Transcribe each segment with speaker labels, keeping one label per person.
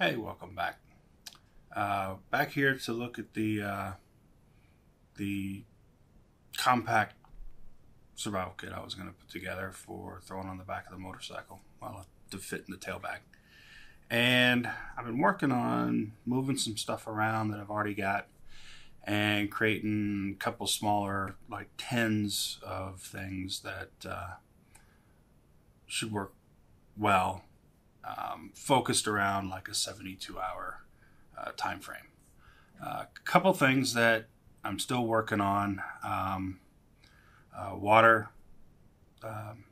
Speaker 1: Hey, welcome back. Uh, back here to look at the uh, the compact survival kit I was going to put together for throwing on the back of the motorcycle well, to fit in the tail bag. And I've been working on moving some stuff around that I've already got and creating a couple smaller, like tens of things that uh, should work well, um, focused around like a 72 hour uh, time frame. A uh, couple things that I'm still working on. Um, uh, water. Um,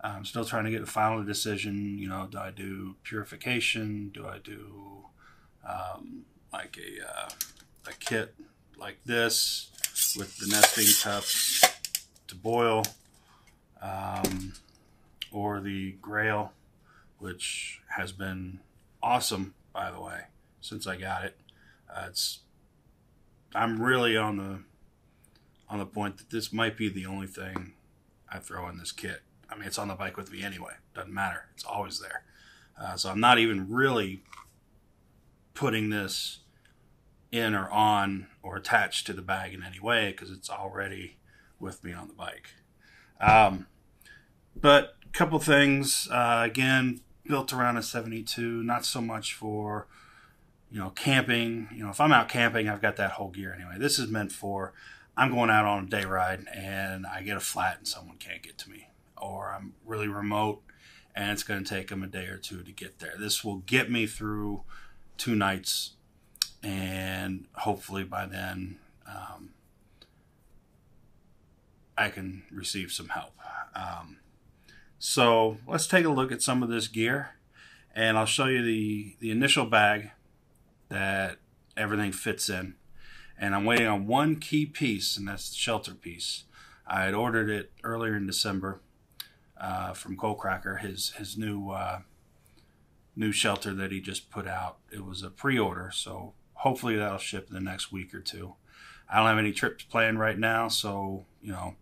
Speaker 1: I'm still trying to get a final decision. You know, do I do purification? Do I do um, like a uh, a kit like this with the nesting cups to boil, um, or the Grayl, which has been awesome by the way since I got it. Uh, it's I'm really on the on the point that this might be the only thing I throw in this kit. I mean, it's on the bike with me anyway. Doesn't matter. It's always there. Uh, so I'm not even really putting this in or on or attached to the bag in any way because it's already with me on the bike. Um, but couple things. Uh, again, built around a 72. Not so much for you know camping. You know, if I'm out camping, I've got that whole gear anyway. This is meant for I'm going out on a day ride and I get a flat and someone can't get to me, or I'm really remote and it's going to take them a day or two to get there. This will get me through two nights, and hopefully by then um, I can receive some help. Um, so let's take a look at some of this gear, and I'll show you the the initial bag that everything fits in and I'm waiting on one key piece, and that's the shelter piece. I had ordered it earlier in December uh, from Coalcracker, his his new uh, new shelter that he just put out. It was a pre-order, so hopefully that'll ship in the next week or two. I don't have any trips planned right now, so you know,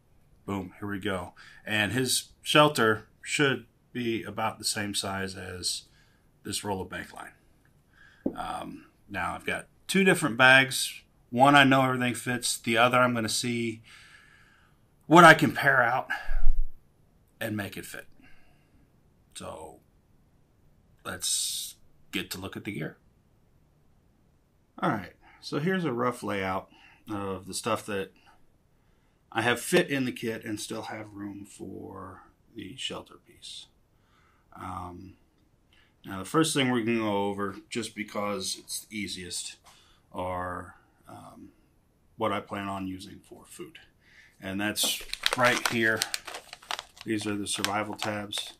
Speaker 1: boom, here we go. And his shelter should be about the same size as this roll of bank line. Um, now I've got two different bags one, I know everything fits. The other, I'm going to see what I can pair out and make it fit. So let's get to look at the gear. All right, so here's a rough layout of the stuff that I have fit in the kit and still have room for the shelter piece. Um, now, the first thing we're going to go over, just because it's the easiest, are um, what I plan on using for food. And that's right here. These are the survival tabs.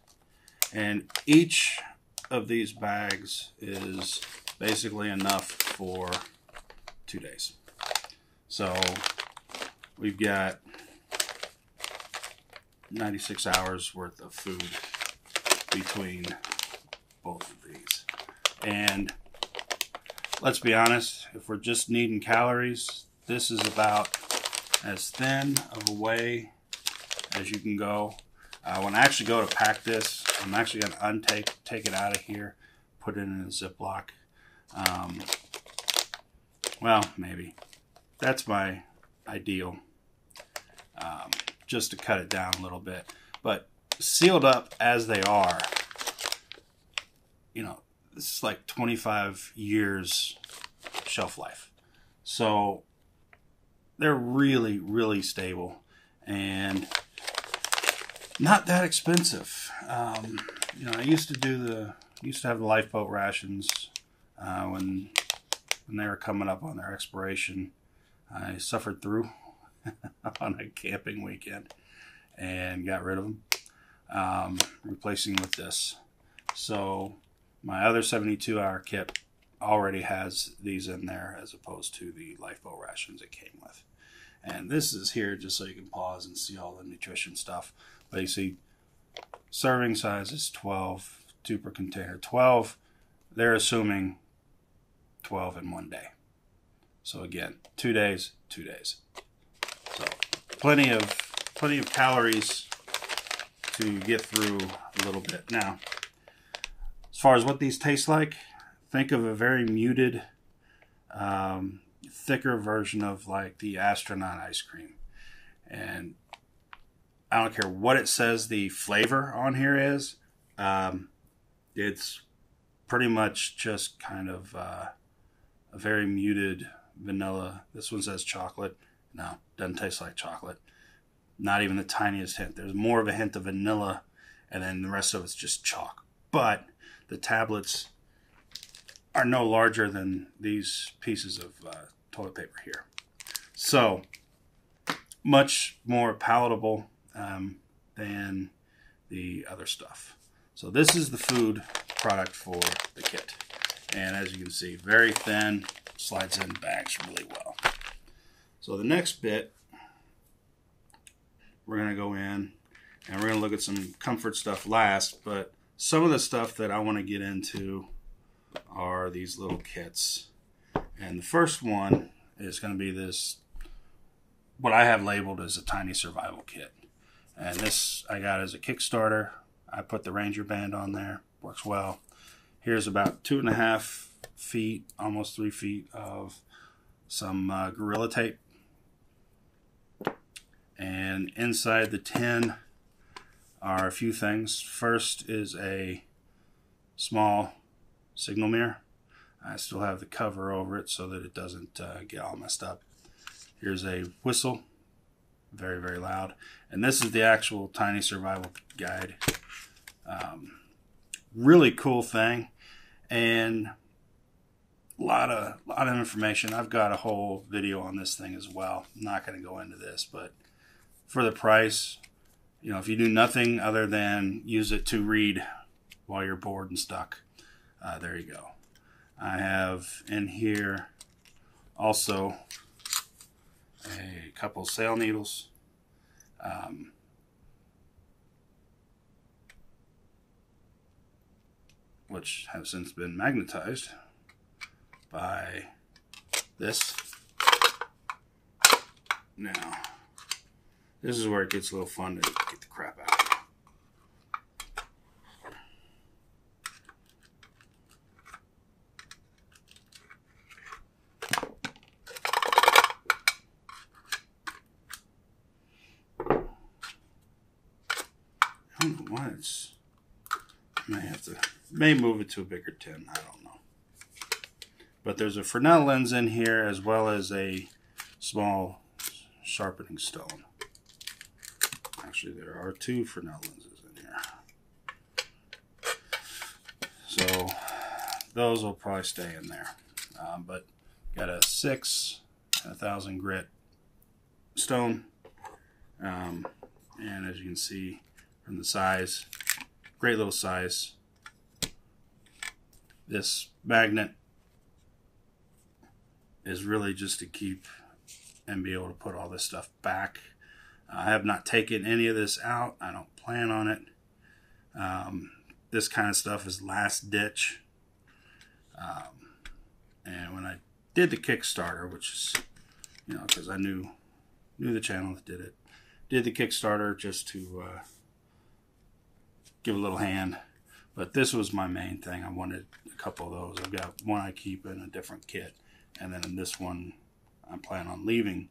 Speaker 1: And each of these bags is basically enough for two days. So we've got 96 hours worth of food between both of these. And let's be honest, if we're just needing calories, this is about as thin of a way as you can go. Uh, when I actually go to pack this, I'm actually going to untake take it out of here, put it in a Ziploc. Um, well, maybe. That's my ideal, um, just to cut it down a little bit. But sealed up as they are, you know, this is like 25 years shelf life. So they're really, really stable and not that expensive. Um, you know, I used to do the used to have the lifeboat rations uh, when when they were coming up on their expiration. I suffered through on a camping weekend and got rid of them, um, replacing with this. So my other 72 hour kit already has these in there as opposed to the lifeboat rations it came with. And this is here just so you can pause and see all the nutrition stuff. But you see, serving size is 12, two per container. 12, they're assuming 12 in one day. So again, two days, two days. Plenty of plenty of calories to get through a little bit. Now, as far as what these taste like, think of a very muted, um, thicker version of like the astronaut ice cream. And I don't care what it says the flavor on here is. Um, it's pretty much just kind of uh, a very muted vanilla. This one says chocolate. No, doesn't taste like chocolate. Not even the tiniest hint. There's more of a hint of vanilla, and then the rest of it's just chalk. But the tablets are no larger than these pieces of uh, toilet paper here. So, much more palatable um, than the other stuff. So, this is the food product for the kit. And as you can see, very thin, slides in bags really well. So, the next bit, we're going to go in and we're going to look at some comfort stuff last, but some of the stuff that I want to get into are these little kits. And the first one is going to be this, what I have labeled as a tiny survival kit. And this I got as a Kickstarter. I put the Ranger band on there, works well. Here's about two and a half feet, almost three feet of some uh, Gorilla Tape. And inside the tin are a few things. First is a small signal mirror. I still have the cover over it so that it doesn't uh, get all messed up. Here's a whistle, very, very loud. And this is the actual Tiny Survival Guide. Um, really cool thing. And a lot of lot of information. I've got a whole video on this thing as well. I'm not going to go into this, but for the price, you know, if you do nothing other than use it to read while you're bored and stuck, uh, there you go. I have in here also a couple sail needles. Um, which have since been magnetized by this. Now, this is where it gets a little fun to get the crap out. I don't know why it's. I may have to. May move it to a bigger tin. I don't know. But there's a Fresnel lens in here as well as a small sharpening stone. Actually, there are two Fresnel lenses in here. So those will probably stay in there. Um, but got a six, a thousand grit stone. Um, and as you can see, from the size. Great little size. This magnet is really just to keep and be able to put all this stuff back. I have not taken any of this out. I don't plan on it. Um, this kind of stuff is last ditch. Um, and when I did the Kickstarter, which is, you know, because I knew knew the channel that did it, did the Kickstarter just to uh, give a little hand. But this was my main thing. I wanted a couple of those. I've got one I keep in a different kit. And then in this one, I plan on leaving,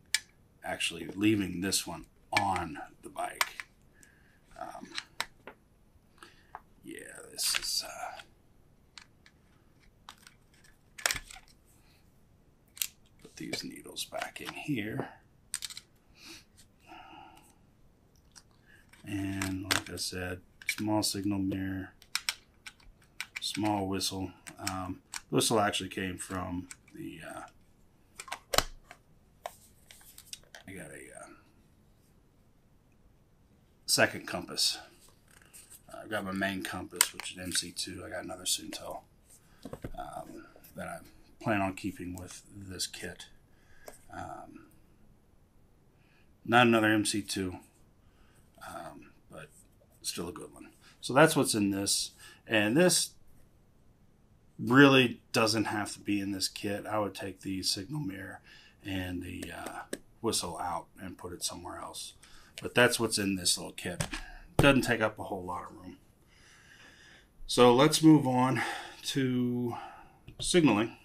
Speaker 1: actually leaving this one on the bike. Um, yeah, this is... Uh, put these needles back in here. And like I said, small signal mirror, small whistle. Um, whistle actually came from the, uh, I got a second compass. I've got my main compass, which is MC2. I got another Suunto um, that I plan on keeping with this kit. Um, not another MC2 but still a good one. So that's what's in this. And this really doesn't have to be in this kit. I would take the signal mirror and the uh, whistle out and put it somewhere else. But that's what's in this little kit. Doesn't take up a whole lot of room. So let's move on to signaling.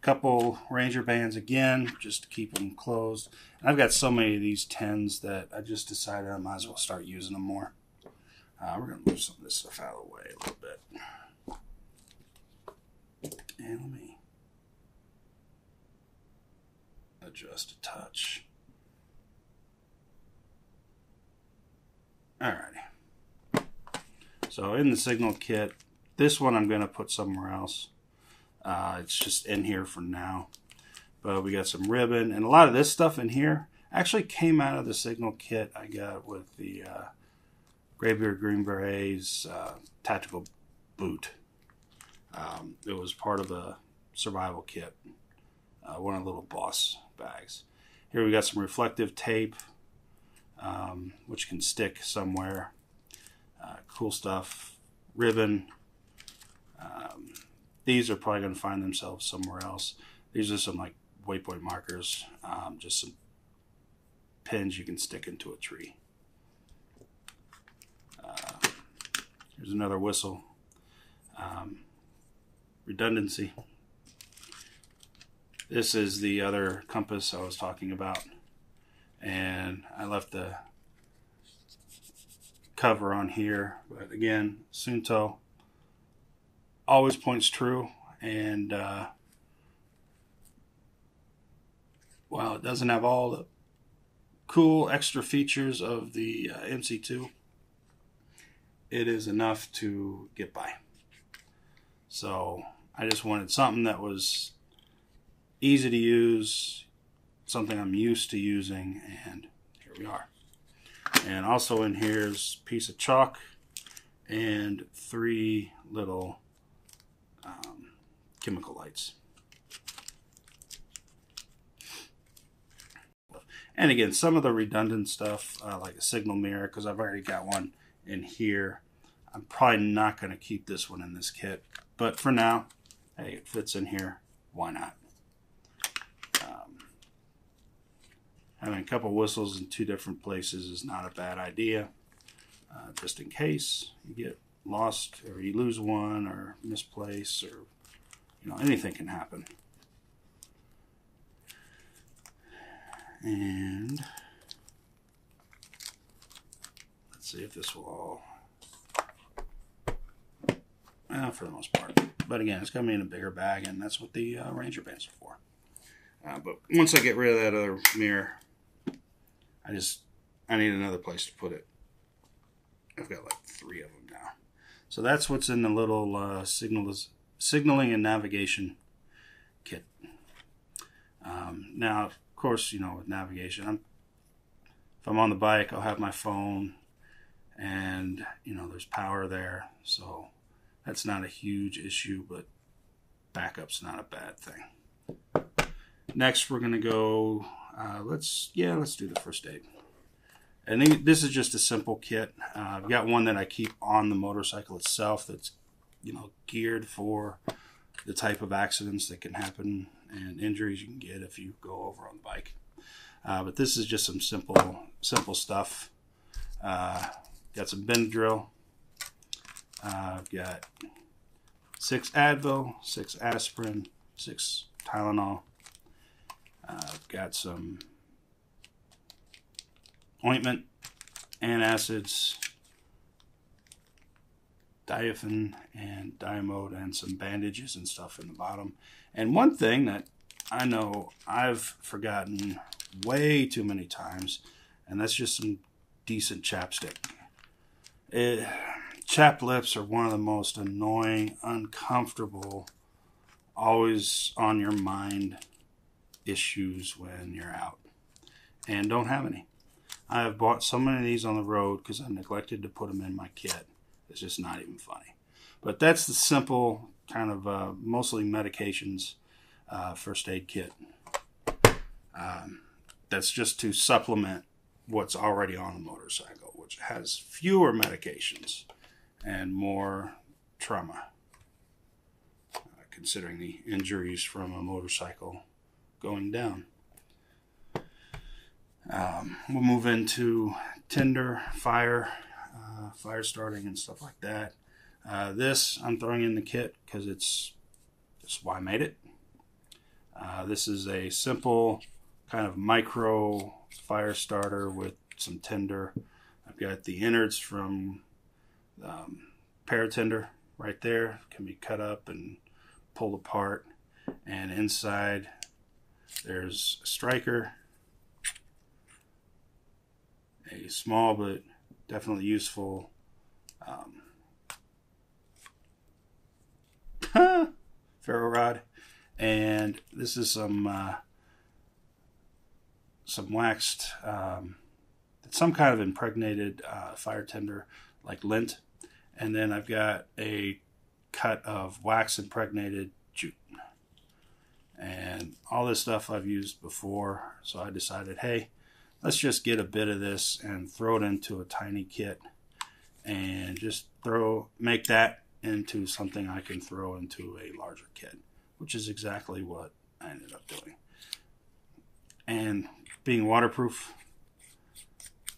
Speaker 1: Couple Ranger bands again, just to keep them closed. I've got so many of these 10s that I just decided I might as well start using them more. Uh, we're going to move some of this stuff out of the way a little bit. And let me adjust a touch. Alrighty. So in the signal kit, this one I'm going to put somewhere else. Uh, it's just in here for now. But we got some ribbon and a lot of this stuff in here actually came out of the signal kit I got with the uh, Graybeard Green Berets uh, tactical boot. Um, it was part of a survival kit, uh, one of the little boss bags. Here we got some reflective tape, um, which can stick somewhere. Uh, cool stuff. Ribbon. Um, these are probably going to find themselves somewhere else. These are some like waypoint markers, um, just some pins you can stick into a tree. Uh, here's another whistle. Um, redundancy. This is the other compass I was talking about. And I left the cover on here. But again, Suunto always points true. And uh, while it doesn't have all the cool extra features of the uh, MC2, it is enough to get by. So I just wanted something that was easy to use, something I'm used to using, and here we are. And also in here is a piece of chalk and three little um, chemical lights. And again, some of the redundant stuff, uh, like a signal mirror, because I've already got one in here. I'm probably not going to keep this one in this kit. But for now, hey, it fits in here. Why not? Having a couple whistles in two different places is not a bad idea. Uh, just in case you get lost or you lose one or misplace or you know anything can happen. And let's see if this will all uh, for the most part. But again, it's coming in a bigger bag, and that's what the uh, Ranger bands are for. Uh, but once I get rid of that other mirror, I just I need another place to put it. I've got like three of them now. So that's what's in the little uh, signals, signaling and navigation kit. Um, now, of course, you know with navigation, I'm, if I'm on the bike, I'll have my phone, and you know there's power there, so that's not a huge issue, but backup's not a bad thing. Next, we're going to go, uh, let's, yeah, let's do the first aid. And this is just a simple kit. Uh, I've got one that I keep on the motorcycle itself that's, you know, geared for the type of accidents that can happen and injuries you can get if you go over on the bike. Uh, but this is just some simple, simple stuff. Uh, got some Benadryl, uh, I've got six Advil, six aspirin, six Tylenol. I've got some ointment, antacids, diaphen, and diamode, and some bandages and stuff in the bottom. And one thing that I know I've forgotten way too many times, and that's just some decent chapstick. Eh, it, chapped lips are one of the most annoying, uncomfortable, always on your mind issues when you're out. And don't have any. I have bought so many of these on the road because I neglected to put them in my kit. It's just not even funny. But that's the simple kind of uh, mostly medications uh, first aid kit. Um, that's just to supplement what's already on the motorcycle, which has fewer medications and more trauma, uh, considering the injuries from a motorcycle going down. Um, we'll move into tinder, fire, uh, fire starting, and stuff like that. Uh, this I'm throwing in the kit because it's That's why I made it. Uh, this is a simple kind of micro fire starter with some tinder. I've got the innards from um, Paratinder right there. Can be cut up and pulled apart. And inside there's a striker. A small but definitely useful um, ferro rod. And this is some uh, some waxed, um, some kind of impregnated uh, fire tinder like lint. And then I've got a cut of wax impregnated. And all this stuff I've used before, so I decided, hey, let's just get a bit of this and throw it into a tiny kit and just throw make that into something I can throw into a larger kit, which is exactly what I ended up doing. And being waterproof,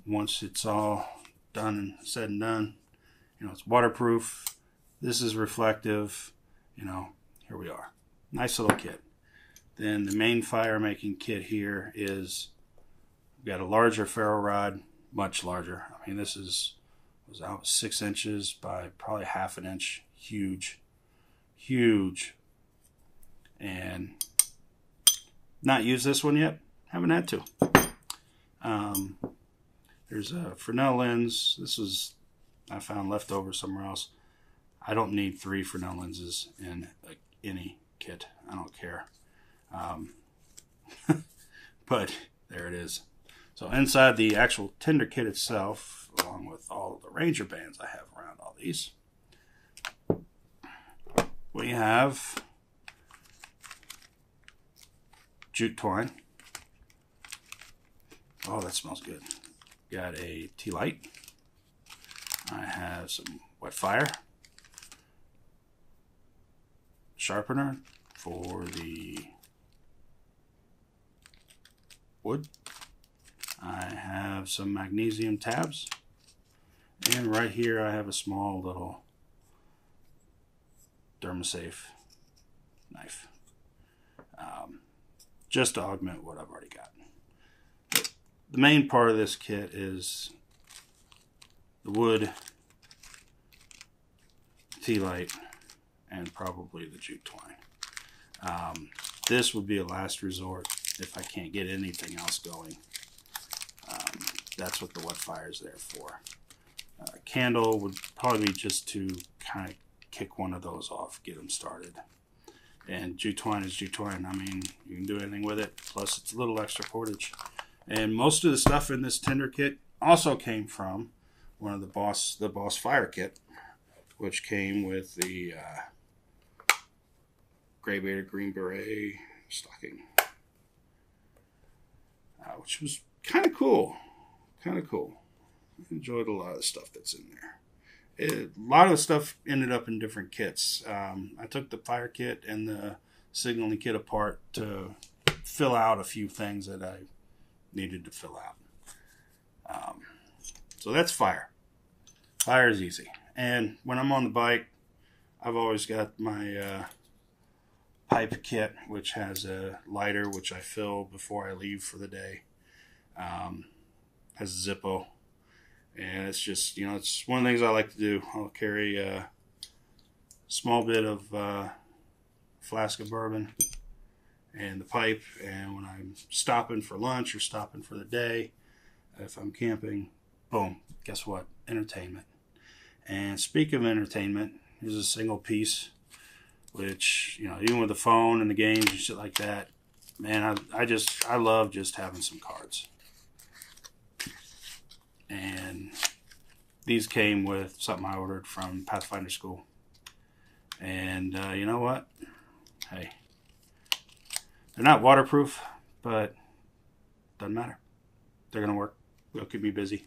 Speaker 1: once it's all done and said and done, you know, it's waterproof. This is reflective. You know, here we are. Nice little kit. Then the main fire making kit here is we've got a larger ferro rod, much larger. I mean, this is was out six inches by probably half an inch. Huge, huge. And not used this one yet. Haven't had to. Um, there's a Fresnel lens. This was I found left over somewhere else. I don't need three Fresnel lenses in any kit. I don't care. Um, but there it is. So inside the actual Tinder kit itself, along with all the Ranger bands I have around all these, we have jute twine. Oh, that smells good. Got a tea light. I have some wet fire sharpener for the wood. I have some magnesium tabs. And right here I have a small little Dermasafe knife. Um, just to augment what I've already got. The main part of this kit is the wood, tea light, and probably the jute twine. Um, this would be a last resort if I can't get anything else going. Um, that's what the wet fire is there for. Uh, candle would probably be just to kind of kick one of those off, get them started. And jute twine is jute twine. I mean, you can do anything with it. Plus, it's a little extra cordage. And most of the stuff in this tinder kit also came from one of the Boss the Boss Fire kit, which came with the uh, Gray Bearded Green Beret stocking, uh, which was kind of cool. Kind of cool. Enjoyed a lot of stuff that's in there. It, a lot of stuff ended up in different kits. Um, I took the fire kit and the signaling kit apart to fill out a few things that I needed to fill out. Um, so that's fire. Fire is easy. And when I'm on the bike, I've always got my uh, pipe kit, which has a lighter, which I fill before I leave for the day. Um, has a Zippo. And it's just, you know, it's one of the things I like to do. I'll carry a small bit of uh, flask of bourbon and the pipe. And when I'm stopping for lunch or stopping for the day, if I'm camping, boom, guess what? Entertainment. And speak of entertainment, here's a single piece, which, you know, even with the phone and the games and shit like that, man, I, I just, I love just having some cards. And these came with something I ordered from Pathfinder School. And uh, you know what? Hey, they're not waterproof, but doesn't matter. They're gonna work. They'll keep me busy.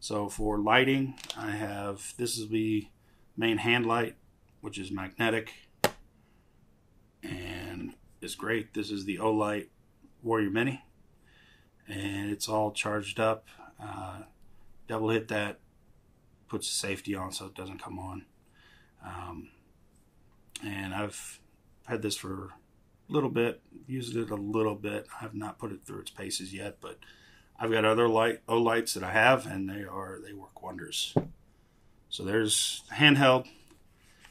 Speaker 1: So for lighting, I have this is the main hand light, which is magnetic and is great. This is the Olight Warrior Mini, and it's all charged up. Uh, double hit that, puts the safety on so it doesn't come on. Um, and I've had this for a little bit, used it a little bit. I have not put it through its paces yet, but I've got other light Olights that I have, and they are they work wonders. So there's handheld,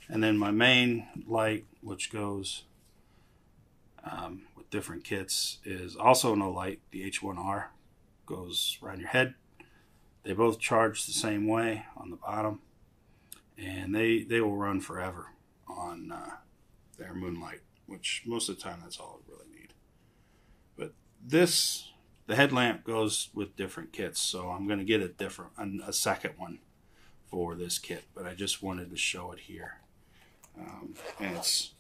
Speaker 1: and then my main Olight, which goes um, with different kits, is also an light. the H1R, goes around your head. They both charge the same way on the bottom, and they they will run forever on uh, their moonlight, which most of the time that's all I really need. But this, the headlamp goes with different kits, so I'm going to get a different, a second one for this kit, but I just wanted to show it here. Um, and it's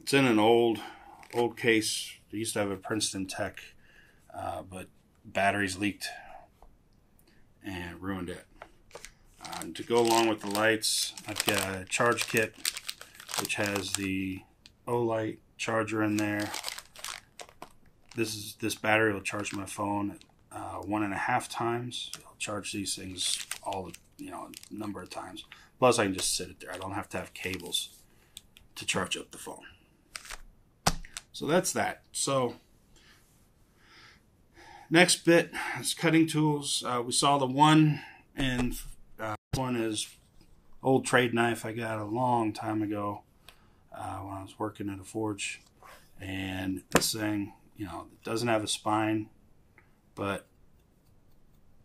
Speaker 1: it's in an old old case. I used to have a Princeton Tec, uh, but batteries leaked and ruined it. Uh, to go along with the lights, I've got a charge kit which has the Olight charger in there. This is this battery will charge my phone uh, one and a half times. I'll charge these things all you know a number of times. Plus, I can just sit it there. I don't have to have cables to charge up the phone. So that's that. So next bit is cutting tools. Uh, we saw the one, and uh, one is old trade knife I got a long time ago uh, when I was working at a forge. And this thing, you know, it doesn't have a spine, but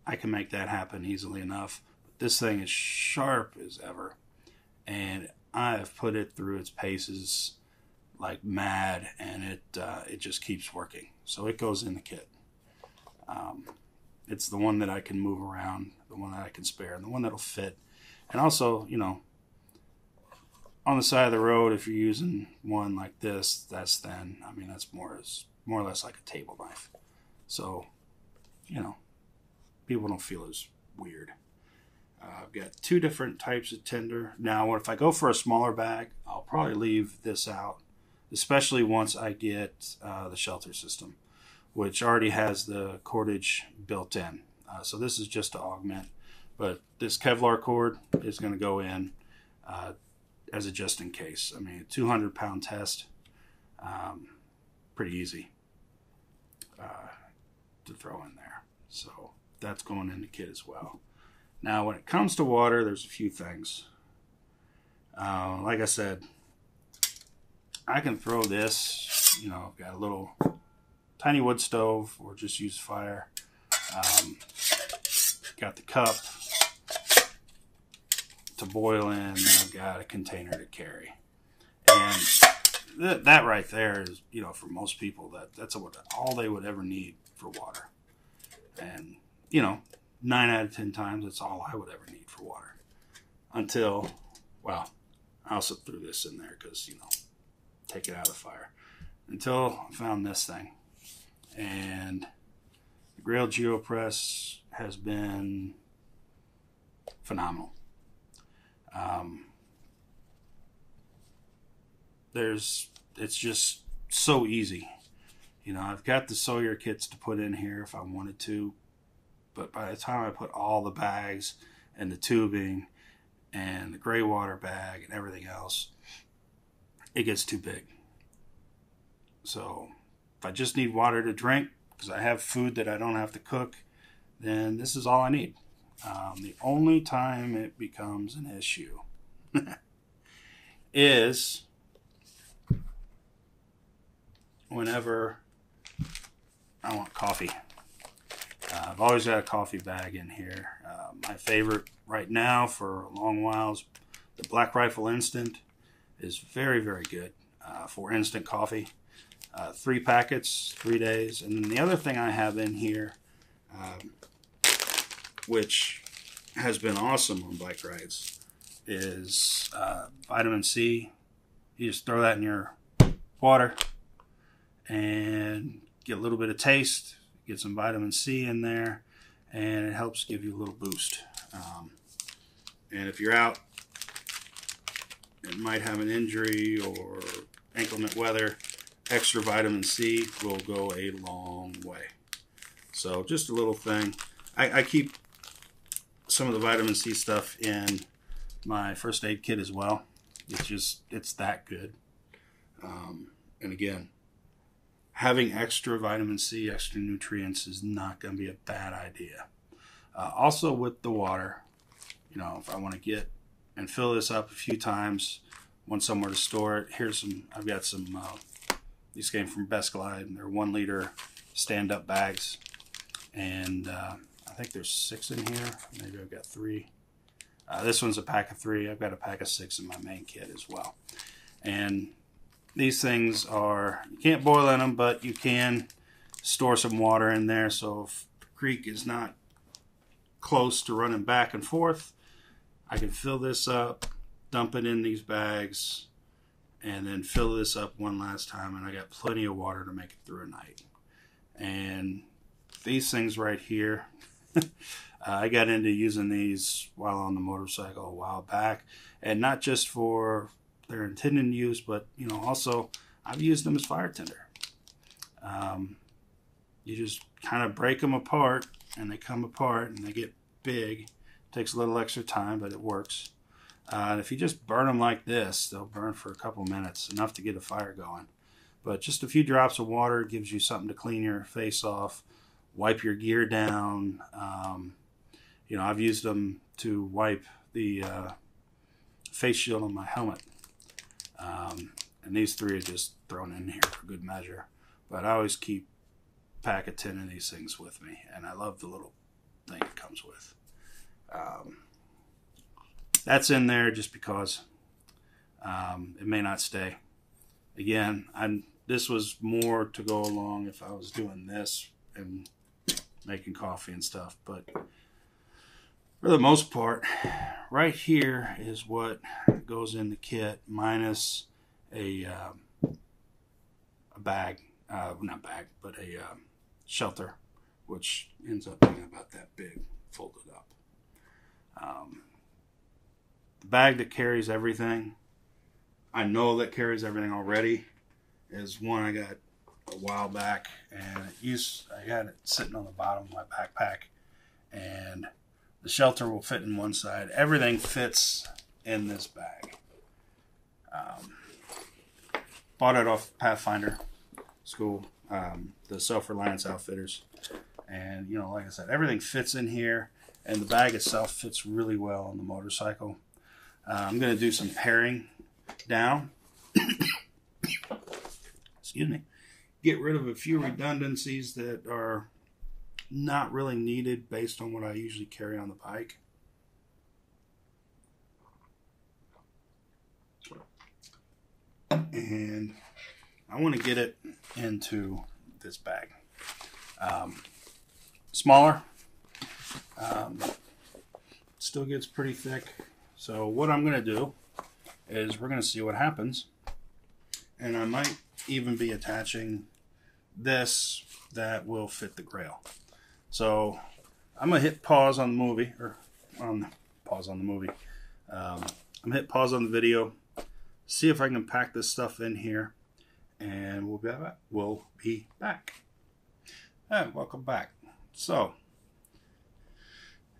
Speaker 1: I can make that happen easily enough. This thing is sharp as ever, and I have put it through its paces like mad, and it uh, it just keeps working. So it goes in the kit. Um, it's the one that I can move around, the one that I can spare, and the one that'll fit. And also, you know, on the side of the road, if you're using one like this, that's then I mean, that's more more or less like a table knife. So, you know, people don't feel as weird. Uh, I've got two different types of tinder. Now, if I go for a smaller bag, I'll probably leave this out, especially once I get uh, the shelter system, which already has the cordage built in. Uh, so this is just to augment. But this Kevlar cord is going to go in. Uh, as a just in case. I mean, a 200 pound test, um, pretty easy uh, to throw in there. So that's going in the kit as well. Now, when it comes to water, there's a few things. Uh, like I said, I can throw this, you know, I've got a little tiny wood stove or just use fire. Um, got the cup to boil in, and I've got a container to carry. And th- that right there is, you know, for most people, that that's what all they would ever need for water. And you know, nine out of ten times, that's all I would ever need for water. Until, well, I also threw this in there because you know, take it out of the fire. Until I found this thing, and the Grayl GeoPress has been phenomenal. Um, there's it's just so easy. You know, I've got the Sawyer kits to put in here if I wanted to, but by the time I put all the bags and the tubing and the gray water bag and everything else, it gets too big. So if I just need water to drink because I have food that I don't have to cook, then this is all I need. Um, the only time it becomes an issue is whenever I want coffee. Uh, I've always got a coffee bag in here. Uh, my favorite right now for a long while is the Black Rifle Instant is very, very good uh, for instant coffee. Uh, three packets, three days. And then the other thing I have in here um, which has been awesome on bike rides, is uh, vitamin C. You just throw that in your water and get a little bit of taste, get some vitamin C in there, and it helps give you a little boost. Um, and if you're out, it might have an injury or inclement weather, extra vitamin C will go a long way. So just a little thing. I, I keep some of the vitamin C stuff in my first aid kit as well. It's just it's that good. Um, and again, having extra vitamin C, extra nutrients is not going to be a bad idea. Uh, also, with the water, you know, if I want to get and fill this up a few times, want somewhere to store it, here's some. I've got some. Uh, these came from Best Glide, and they're one liter stand-up bags, and uh, I think there's six in here. Maybe I've got three. Uh, this one's a pack of three. I've got a pack of six in my main kit as well. And these things are, you can't boil in them, but you can store some water in there. So if the creek is not close to running back and forth, I can fill this up, dump it in these bags, and then fill this up one last time. And I got plenty of water to make it through a night. And these things right here, I got into using these while on the motorcycle a while back, and not just for their intended to use, but you know also I've used them as fire tinder. Um, you just kind of break them apart, and they come apart, and they get big. It takes a little extra time, but it works. Uh, and if you just burn them like this, they'll burn for a couple minutes, enough to get a fire going. But just a few drops of water gives you something to clean your face off, wipe your gear down. Um, you know, I've used them to wipe the uh, face shield on my helmet. Um, and these three are just thrown in here for good measure. But I always keep pack of 10 of these things with me, and I love the little thing it comes with. Um, that's in there just because um, it may not stay. Again, I'm this was more to go along if I was doing this and making coffee and stuff. But for the most part, right here is what goes in the kit minus a um, a bag, uh, not bag, but a um, shelter, which ends up being about that big, folded up. Um, the bag that carries everything, I know that carries everything already is one I got a while back, and it used I had it sitting on the bottom of my backpack, and the shelter will fit in one side. Everything fits in this bag. Um, bought it off Pathfinder School, um, the Self Reliance Outfitters, and you know, like I said, everything fits in here, and the bag itself fits really well on the motorcycle. Uh, I'm going to do some paring down excuse me, get rid of a few redundancies that are not really needed based on what I usually carry on the bike. And I want to get it into this bag. Um, smaller, um, still gets pretty thick. So what I'm going to do is we're going to see what happens. And I might even be attaching this that will fit the Grayl. So I'm gonna hit pause on the movie or on pause on the movie. Um, I'm gonna hit pause on the video, see if I can pack this stuff in here, and we'll be back. We'll be back. And welcome back. So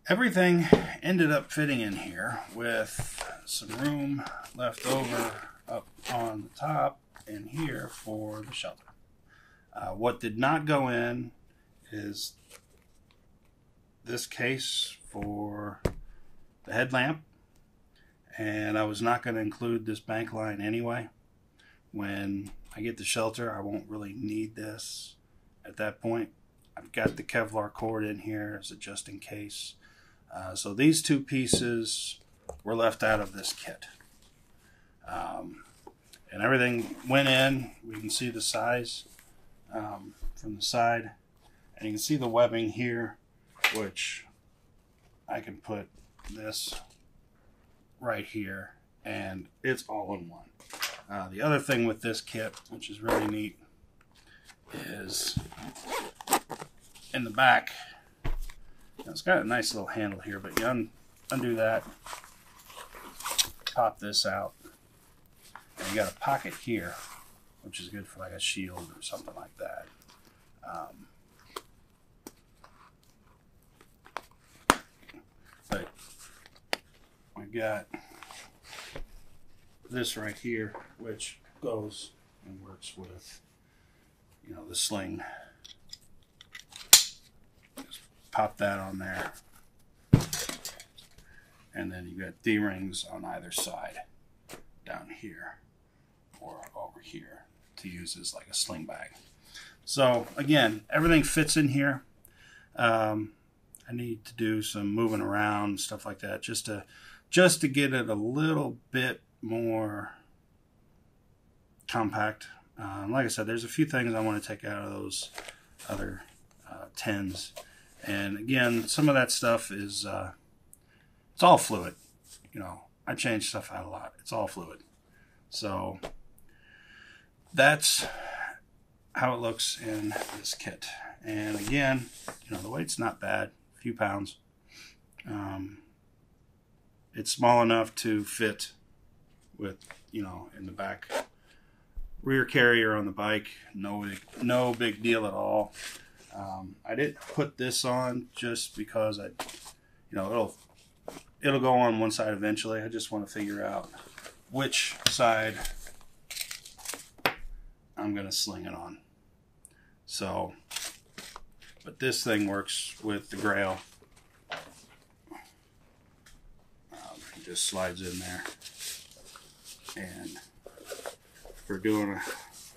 Speaker 1: everything ended up fitting in here with some room left over up on the top in here for the shelter. Uh, what did not go in is this case for the headlamp, and I was not going to include this bank line anyway. When I get the shelter, I won't really need this at that point. I've got the Kevlar cord in here as a just in case. Uh, so these two pieces were left out of this kit. Um, and everything went in. We can see the size um, from the side, and you can see the webbing here, which I can put this right here, and it's all in one. Uh, the other thing with this kit, which is really neat, is in the back. It's got a nice little handle here, but you un undo that, pop this out, and you got a pocket here, which is good for like a shield or something like that. Um, we got this right here, which goes and works with, you know, the sling. Just pop that on there. And then you got D rings on either side down here or over here to use as like a sling bag. So again, everything fits in here. Um, I need to do some moving around, stuff like that, just to just to get it a little bit more compact. Um, like I said, there's a few things I want to take out of those other uh, tens, and again, some of that stuff is uh, it's all fluid. You know, I change stuff out a lot. It's all fluid, so that's how it looks in this kit. And again, you know, the weight's not bad, a few pounds. Um, it's small enough to fit with, you know, in the back rear carrier on the bike. No, no big deal at all. Um, I didn't put this on just because I, you know, it'll it'll go on one side eventually. I just want to figure out which side I'm going to sling it on. So, but this thing works with the Grayl. Um, it just slides in there. And for doing a,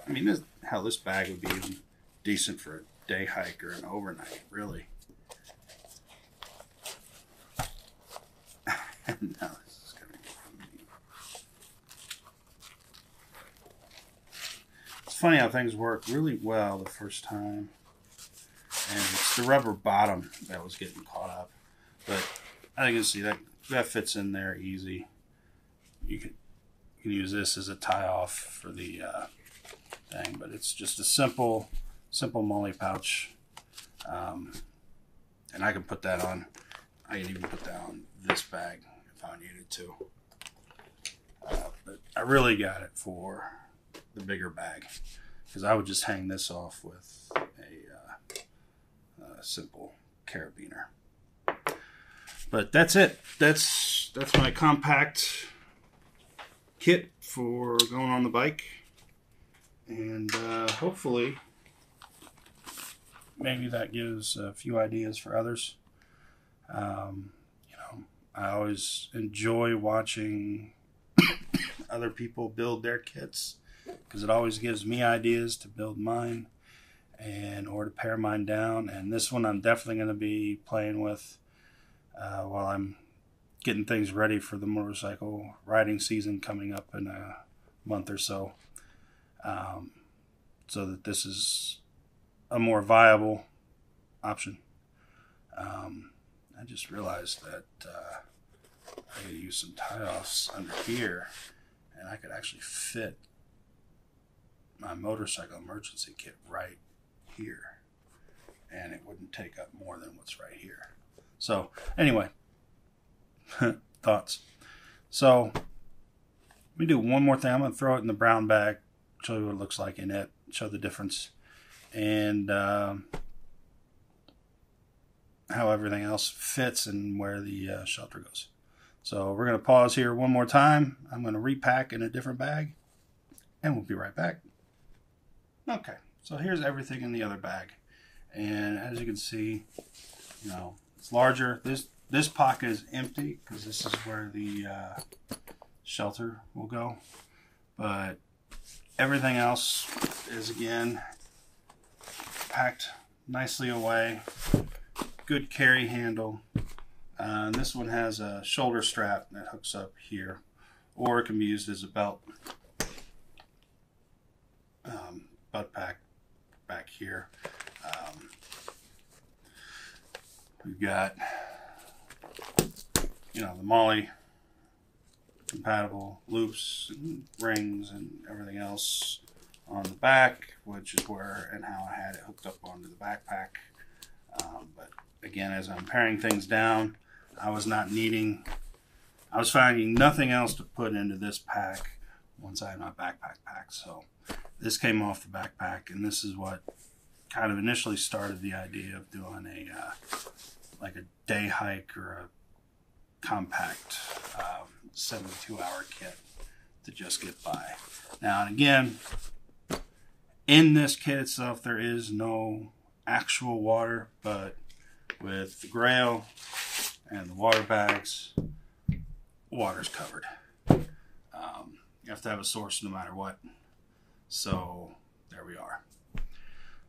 Speaker 1: I mean, this, hell, this bag would be even decent for a day hike or an overnight, really. no, It's funny how things work really well the first time. And it's the rubber bottom that was getting caught up. But I can see that that fits in there easy. You can you can use this as a tie off for the uh, thing, but it's just a simple simple MOLLE pouch. Um, and I can put that on. I can even put that on this bag if I needed to. Uh, but I really got it for the bigger bag because I would just hang this off with a, uh, a simple carabiner. But that's it. That's that's my compact kit for going on the bike, and uh, hopefully, maybe that gives a few ideas for others. Um, you know, I always enjoy watching other people build their kits because it always gives me ideas to build mine and or to pare mine down. And this one I'm definitely going to be playing with uh, while I'm getting things ready for the motorcycle riding season coming up in a month or so. Um, so that this is a more viable option. Um, I just realized that uh, I could use some tie offs under here and I could actually fit my motorcycle emergency kit right here and it wouldn't take up more than what's right here. So, anyway, thoughts. So, let me do one more thing. I'm going to throw it in the brown bag, show you what it looks like in it, show the difference, and um, how everything else fits and where the uh, shelter goes. So, we're going to pause here one more time. I'm going to repack in a different bag, and we'll be right back. Okay, so here's everything in the other bag. And as you can see, you know, it's larger. This this pocket is empty because this is where the uh, shelter will go. But everything else is again packed nicely away. Good carry handle. Uh, and this one has a shoulder strap that hooks up here, or it can be used as a belt. Um, butt pack back here. Um, we've got, you know, the MOLLE compatible loops and rings and everything else on the back, which is where and how I had it hooked up onto the backpack. Um, but again, as I'm paring things down, I was not needing, I was finding nothing else to put into this pack once I had my backpack packed. So this came off the backpack, and this is what kind of initially started the idea of doing a uh, like a day hike or a compact um, 72 hour kit to just get by. Now, and again, in this kit itself, there is no actual water, but with the Grayl and the water bags, water's covered. Um, you have to have a source no matter what. So there we are.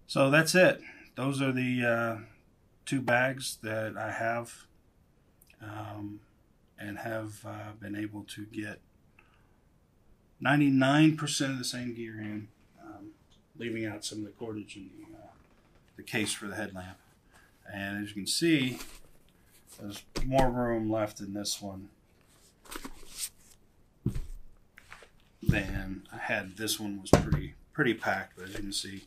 Speaker 1: So that's it. Those are the uh, two bags that I have um, and have uh, been able to get 99% of the same gear in, um, leaving out some of the cordage in the, uh, the case for the headlamp. And as you can see, there's more room left in this one than I had. This one was pretty pretty packed, but as you can see,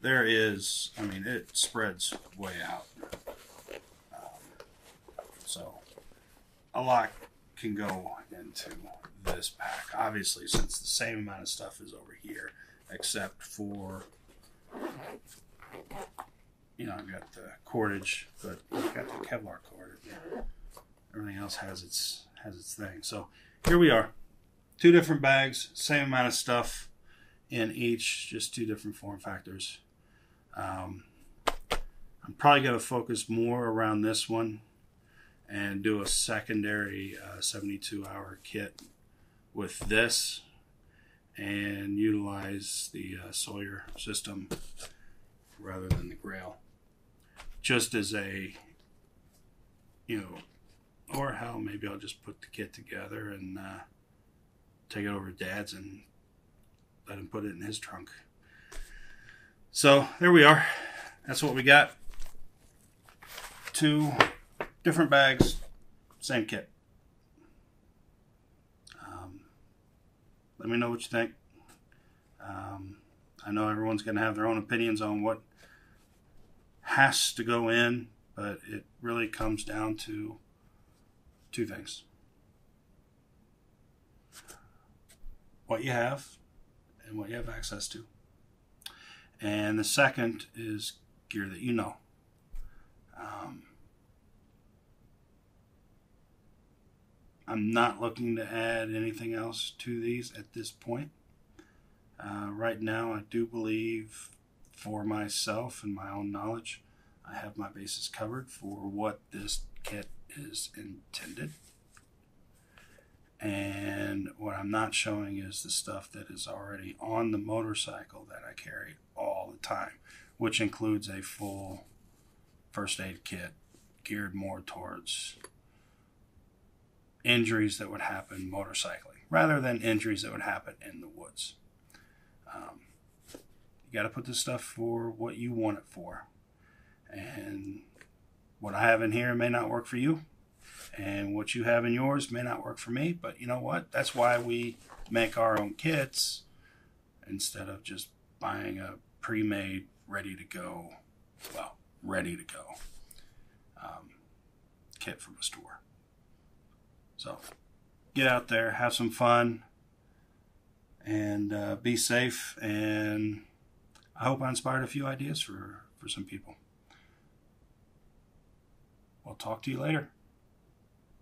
Speaker 1: there is. I mean, it spreads way out. So a lot can go into this pack. Obviously, since the same amount of stuff is over here, except for you know, I've got the cordage, but I've got the Kevlar cord. Everything else has its has its thing. So here we are, two different bags, same amount of stuff in each, just two different form factors. Um, I'm probably going to focus more around this one and do a secondary uh, 72 hour kit with this and utilize the uh, Sawyer system rather than the Grayl. Just as a, you know, or hell, maybe I'll just put the kit together and uh, take it over to Dad's and let him put it in his trunk. So there we are. That's what we got. Two different bags, same kit. Um, let me know what you think. Um, I know everyone's going to have their own opinions on what has to go in, but it really comes down to two things what you have and what you have access to. And the second is gear that you know. Um, I'm not looking to add anything else to these at this point. Uh, right now, I do believe for myself and my own knowledge, I have my bases covered for what this kit is intended. And what I'm not showing is the stuff that is already on the motorcycle that I carry all the time, which includes a full first aid kit geared more towards injuries that would happen motorcycling rather than injuries that would happen in the woods. Um, you got to put this stuff for what you want it for. And what I have in here may not work for you and what you have in yours may not work for me. But you know what? That's why we make our own kits instead of just buying a pre-made, ready to go, well, ready to go um, kit from a store. So get out there, have some fun, and uh, be safe. And I hope I inspired a few ideas for, for some people. We'll talk to you later.